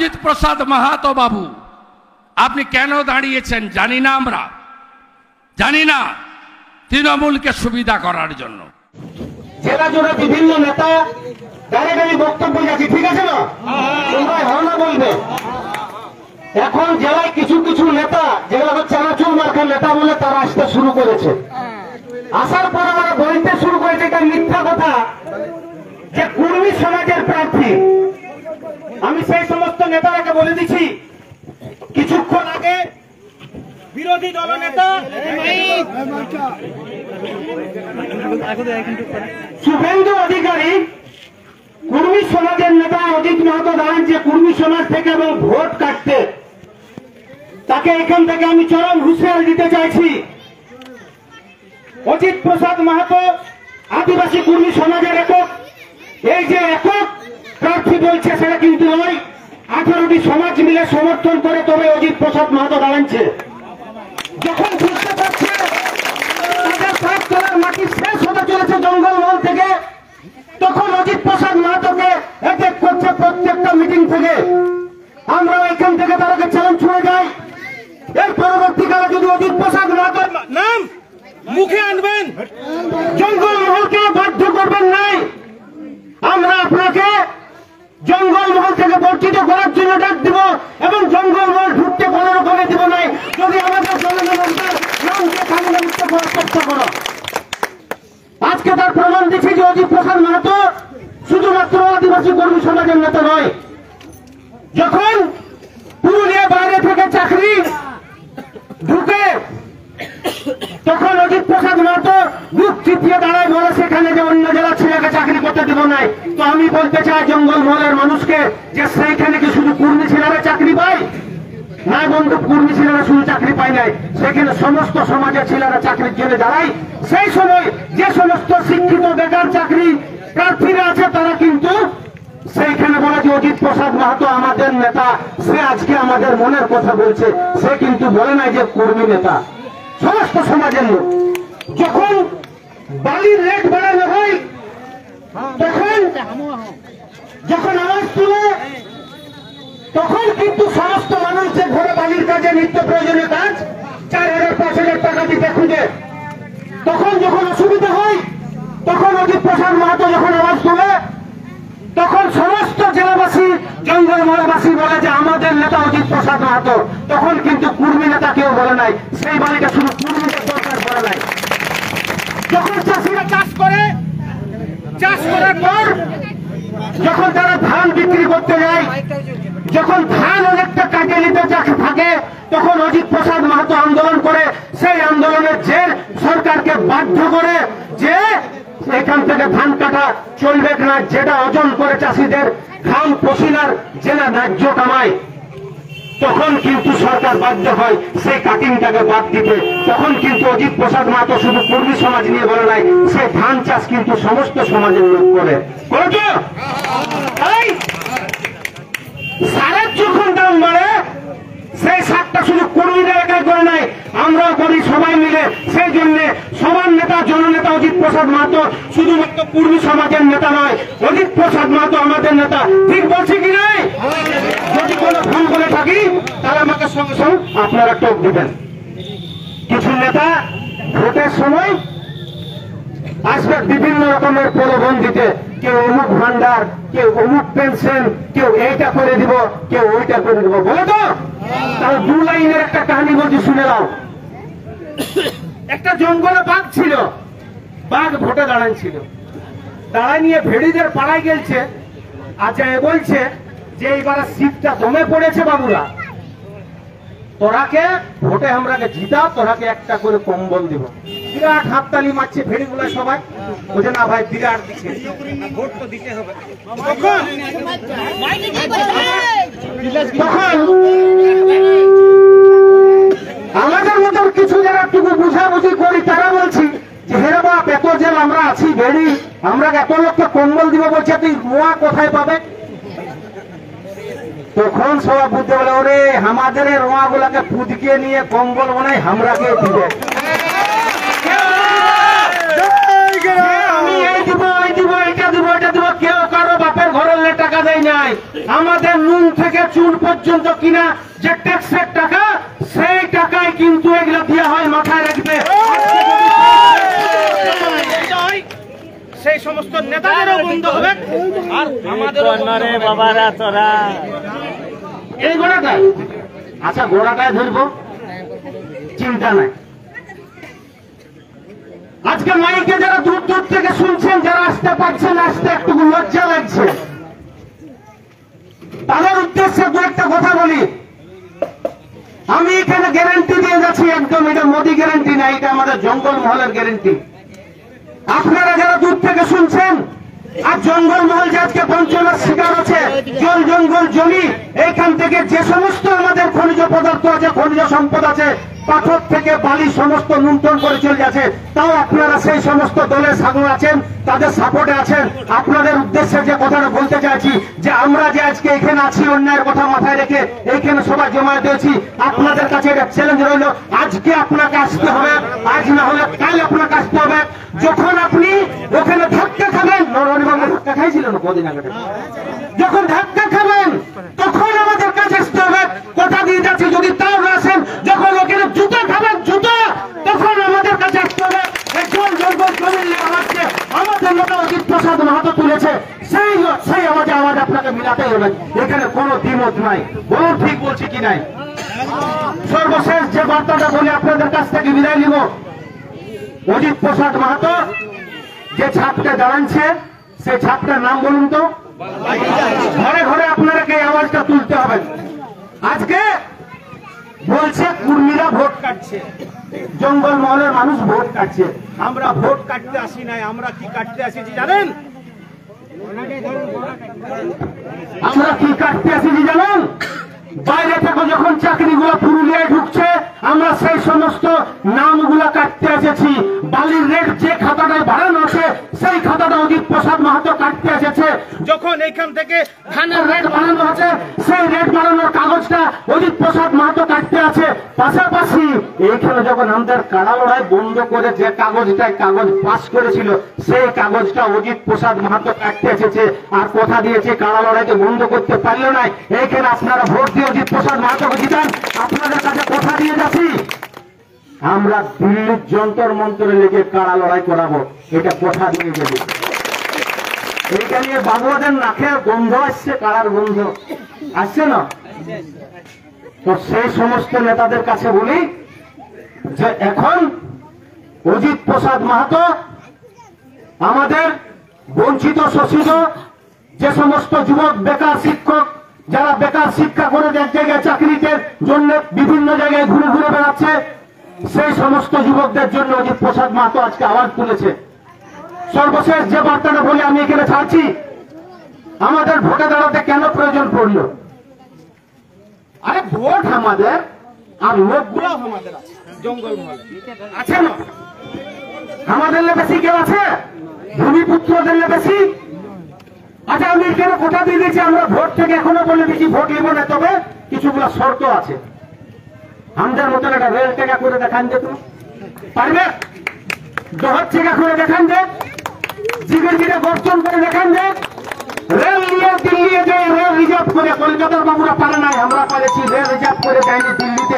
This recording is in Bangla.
অজিত প্রসাদ মাহাতো বাবু, আপনি কেন দাঁড়িয়েছেন জানি না আমরা। জানি না তৃণমূলকে সুবিধা করার জন্য। জেলা জুড়ে বিভিন্ন নেতা গাড়ি গাড়ি বক্তব্য যাচ্ছে ঠিক আছে না? তোমরা বলবে। এখন জেলায় কিছু কিছু নেতা, যেগুলো হচ্ছে চানাচুর মার্কার নেতা বলে তারা আসতে শুরু করেছে। আসার পর আমরা বলতে শুরু করেছে এটা মিথ্যা কথা। যে কুর্মী সমাজের প্রার্থী আমি সেই সমস্ত নেতারাকে বলে দিচ্ছি কিছুক্ষণ আগে বিরোধী দলনেতা শুভেন্দু অধিকারী, কুর্মী সমাজের নেতা অজিত মাহাতো দাঁড়ান যে কুর্মী সমাজ থেকে এবং ভোট কাটতে। তাকে এখান থেকে আমি চরম হুঁশিয়ার দিতে চাইছি। অজিত প্রসাদ মাহাতো আদিবাসী কুর্মী সমাজের একক। এই যে একক প্রার্থী বলছে, সেটা কিন্তু নয়। আঠারোটি সমাজ মিলে সমর্থন করে তবে অজিত প্রসাদ মাহাতো দাঁড়াচ্ছে যখন বুঝতে পারছে, তাদের সাত তলার মাটি শেষ হতে চলেছে জঙ্গলমহল থেকে, তখন অজিত প্রসাদ মাহাতোকে অ্যাটেক করছে প্রত্যেকটা মিটিং থেকে। আমরা এখান থেকে তাদেরকে চ্যালেঞ্জ ছুঁয়ে যাই। এর পরবর্তীকালে যদি অজিত প্রসাদ মাহাতোর নাম! মুখে আনবেন জঙ্গলমহলকে বাধ্য করবেন নাই আমরা আপনাকে জঙ্গলমহল থেকে বর্জিত করার জন্য ডাক দিব এবং জঙ্গলমহল ঢুকতে কোন রকমে দিব নাই যদি আমাদের জনগণের নামকে খালি মুক্ত করার চেষ্টা করো আজকে তার প্রমাণ দিচ্ছে যে অজিত প্রসাদ মাহাতো শুধুমাত্র আদিবাসী কর্মী সমাজের নেতা নয়। যখন পুরুলিয়া বাইরে থেকে চাকরি ঢুকে তখন অজিত প্রসাদ মাহাতো বুক চিপিয়ে দাঁড়ায় বলে সেখানে যে অন্য জেলার ছেলেকে চাকরি করতে দিব নাই। তো আমি বলতে চাই, জঙ্গল মহলের মানুষকে যে সেইখানে কি শুধু কুর্মী ছেলেরা চাকরি পায়? না বন্ধু, কুর্মী ছেলেরা শুধু চাকরি পায় নাই, সেখানে সমস্ত সমাজের ছেলেরা চাকরির জন্য দাঁড়ায়। সেই সময় যে সমস্ত শিক্ষিত বেকার চাকরি প্রার্থীরা আছে, তারা কিন্তু সেইখানে বলে যে, অজিত প্রসাদ মাহাতো আমাদের নেতা, সে আজকে আমাদের মনের কথা বলছে। সে কিন্তু বলে নাই যে, কর্মী নেতা। সমস্ত সমাজের লোক। যখন বালির রেট বাড়ানো হয়, তখন যখন আওয়াজ তুলে তখন কিন্তু সমস্ত মানুষ বালির কাজে নিত্য প্রয়োজনীয় কাজ, চার হাজার পাঁচ হাজার টাকা দিতে খুঁজে। তখন যখন অসুবিধা হয়, তখন অজিত প্রসাদ মাহাতো যখন আওয়াজ তুলে, তখন সমস্ত জেলাবাসী জঙ্গলমহলবাসী বলে যে, আমাদের নেতা অজিত প্রসাদ মাহাতো। তখন কিন্তু কুর্মী নেতা কেউ বলে নাই। সেই বাড়িটা শুধু কুর্মীদের দরকার বলে নাই। যখন চাষিরা চাষ করে, চাষ করার পর, যখন তারা ধান বিক্রি করতে যায়, যখন ধান অনেকটা কাটে তখন অজিত প্রসাদ মাহাতো আন্দোলন করে, সেই আন্দোলনের যে সরকারকে বাধ্য করে যে এখান থেকে ধান কাটা চলবে না যেটা অর্জন করে চাষিদের ঘাম পশিনার জেলা ন্যায্য কামায় তখন কিন্তু সরকার বাধ্য হয় সেই কাটিংটাকে বাদ দিতে। তখন কিন্তু অজিত প্রসাদ মাহাতো শুধু কর্মী সমাজ নিয়ে বলে নাই সেই ধান চাষ কিন্তু সমস্ত সমাজের লোক করে। সারের যখন দাম বাড়ে সেই সারটা শুধু কর্মীদের একাই করে নাই। আমরাও করি সবাই মিলে, সেই জন্য সবার নেতা, জননেতা অজিত প্রসাদ মাহাতো শুধুমাত্র পূর্বী সমাজের নেতা নয়, অজিত প্রসাদ মাহাতো আমাদের নেতা। ঠিক বলছি কি নাই? যদি কোনো ভুল করে থাকি, তাহলে আমাকে সঙ্গে সঙ্গে আপনারা টোপ দিবেন। কিছু নেতা ভোটের সময় আসবে বিভিন্ন রকমের প্রলোভন দিতে। কেউ অমুক ভান্ডার, কেউ অমুক পেনশন, কেউ এইটা করে দিব, কেউ ওইটা করে দিব। বলে তো? তার দু লাইনের একটা কাহিনী বলছি, শুনে নাও। একটা জঙ্গলে বাঘ ছিল। বাঘ ভোটে দাঁড়ান ছিল। দাঁড়ায় নিয়ে ভেড়িদের পাড়ায় গেলছে। আচ্ছা এ বলছে যে এইবারে শীতটা দমে পড়েছে বাবুরা। তোরাকে ভোটে আমরাকে জিতা, তোরাকে একটা করে কম্বল দিব। বিরাট হাততালি মারছে ভেড়িগুলো সবাই। বুঝে না ভাই, বিরাট দিচ্ছে আমাদের মতন কিছু যারা বুঝাবুঝি করি, তারা বলছি যে বাপ, এত জেল আমরা আছি ভেড়ি, আমরা এত লোককে কম্বল দিব বলছে, তুই নোয়া কোথায় পাবে? তখন সবাই বুঝতে পারলে, ওরে, আমাদের রোয়া গুলাকে ফুদকে নিয়ে কম্বল বানাই হামরাকে দিবে আমি এই দিব এই দিব এটা দিব এটা দিব কেউ কারও বাপের ঘরের টাকা দেয় নাই আমাদের নু নুন থেকে চুন পর্যন্ত কিনা যে ট্যাক্সের টাকা সেই টাকায় কিন্তু এগুলো দেওয়া হয় মাথায় রাখবে। সেই সমস্ত নেতাদেরও বন্ধ হবে। আর আমাদেরও বন্ধ রে হবে। বাবারা তোরা। এই গোড়াটায় আচ্ছা গোড়াটায় ধরবো। চিন্তা নাই। আজকে মাইকে যারা দূর দূর থেকে শুনছেন যারা আসতে পারছেন আসতে একটু লজ্জা লাগছে। তাদের উদ্দেশ্যে আমি এখানে গ্যারান্টি দিয়ে যাচ্ছি একদম, এটা মোদি গ্যারান্টি না, এটা আমাদের জঙ্গল মহলের গ্যারান্টি আপনারা যারা দূর থেকে শুনছেন, আর জঙ্গল মহল যে আজকে বঞ্চনার শিকার আছে, জল জঙ্গল জমি, এখান থেকে যে সমস্ত আমাদের পদার্থ আছে, খনিজ সম্পদ আছে, পাথর থেকে বালি সমস্ত লুণ্ঠন করে চলে যাচ্ছে তাও আপনারা সেই সমস্ত দলের সাগর আছেন, তাদের সাপোর্টে আছেন। আপনাদের উদ্দেশ্যে যে কথাটা বলতে চাইছি, যে আমরা যে আজকে এখানে আছি, অন্যায়ের কথা মাথায় রেখে এইখানে সবাই জমায়েত হয়েছি, আপনাদের কাছে এটা চ্যালেঞ্জ রইল। আজকে আপনাকে আসতে হবে, আজ না হলে কাল আপনাকে আসতে হবে। যখন আপনি ওখানে ধাক্কা খাবেন নরহরিবাবু ধাক্কা খাইছিলেন কদিন আগে? যখন ধাক্কা খাবেন, তখন আমাদের কাছে আসতে হবে কথা দিয়ে যাচ্ছি যদি তাও আসেন, যখন ওখানে জুতো খাবেন, জুতো, তখন আমাদের কাছে আসতে হবে। জমির আওয়াজকে আমাদের নেতা অজিত প্রসাদ মাহাতো তুলেছে। সেই সেই আওয়াজে আওয়াজ আপনাকে মিলাতেই হবে। এখানে কোনো দ্বিমত নাই। বলুন, ঠিক বলছি কি নাই? সর্বশেষ যে বার্তাটা বলে আপনাদের কাছ থেকে বিদায় নিব। অজিত প্রসাদ মাহাতো, যে ছাপটা দাঁড়াচ্ছে সেই ছাপটার নাম বলুন তো। ঘরে ঘরে আপনাদেরকে এই আওয়াজটা তুলতে হবে। আজকে বলছে কুর্মীরা ভোট কাটছে। জঙ্গল মহলের মানুষ ভোট কাটছে। আমরা ভোট কাটতে আসি নাই, আমরা কি কাটতে আসিছি জানেন? আমরা কি কাটতে আসিছি জানেন? বাইরে থেকে যখন চাকরিগুলো পুরুলিয়ায় ঢুকছে, আমরা সেই সমস্ত নামগুলো কাটতে এসেছি। বালির রেট যে খাতাটায় বাড়ানো আছে এইখান থেকে ধানের রেট বাড়ানো আছে সেই রেট বাড়ানোর কাগজটা অজিত প্রসাদ মাহাতো কাটতে আছে। পাশাপাশি এইখানে যখন আমাদের কাড়া লড়াই বন্ধ করে যে কাগজটায় কাগজ পাস করেছিল সেই কাগজটা অজিত প্রসাদ মাহাতো কাটতে এসেছে আর কথা দিয়েছে কাড়া লড়াইকে বন্ধ করতে পারল না এইখানে আপনারা ভোট দিয়ে অজিত প্রসাদ মাহাতোকে জিতান। আপনাদের কাছে কথা দিয়ে যাচ্ছি। আমরা দিল্লির যন্তর মন্ত্রে লেগে কাড়া লড়াই করাবো এটা কথা দিয়ে গেছে এইটা নিয়ে বাবুদের নাকে গন্ধ আসছে, কারার গন্ধ। আসছে না? তো সেই সমস্ত নেতাদের কাছে বলি যে এখন অজিত প্রসাদ মাহাতো, আমাদের বঞ্চিত শোষিত যে সমস্ত যুবক, বেকার শিক্ষক, যারা বেকার শিক্ষা করে এক জায়গায় চাকরিতে জন্য বিভিন্ন জায়গায় ঘুরে ঘুরে বেড়াচ্ছে, সেই সমস্ত যুবকদের জন্য অজিত প্রসাদ মাহাতো আজকে আওয়াজ তুলেছে। সর্বশেষ যে বার্তাটা বলে আমি এখানে ছাড়ছি, আমাদের ভোটে দাঁড়াতে কেন প্রয়োজন পড়ল? আরে ভোট আমাদের, আর লোকগুলো আমাদের জঙ্গল আছে না? আমাদের বেশি কেউ আছে? ভূমিপুত্রদের বেশি? আচ্ছা আমি এখানে কথা দিয়ে দিয়েছি? আমরা ভোট থেকে এখনও বলে দিচ্ছি ভোট নিব না, তবে কিছুগুলো শর্ত আছে। আমাদের মতন একটা রেল টেকা করে দেখান যেত পারবে? দহর টেকা করে দেখান যে। জিগের জিরে বর্ষণ করে দেখান যে রেল নিয়ে দিল্লি যে রেল রিজার্ভ করে, কলকাতার বাবুরা পারে নাই, আমরা পারেছি, রেল রিজার্ভ করে যাইনি দিল্লিতে।